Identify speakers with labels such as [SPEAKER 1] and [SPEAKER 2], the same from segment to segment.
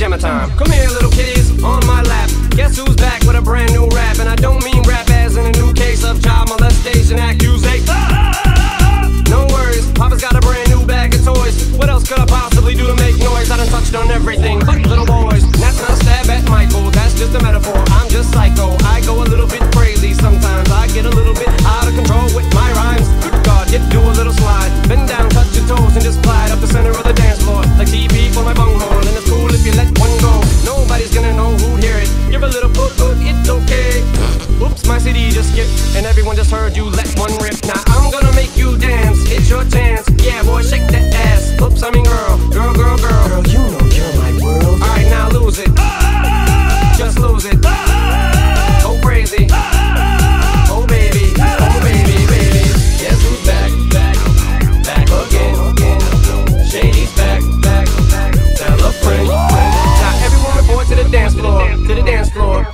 [SPEAKER 1] pajama time. Come here, little kitties, on my lap. Guess who's back with a brand new rap? And I don't mean rap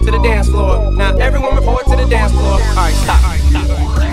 [SPEAKER 1] to the dance floor. Now everyone report to the dance floor. All right, stop. All right, stop.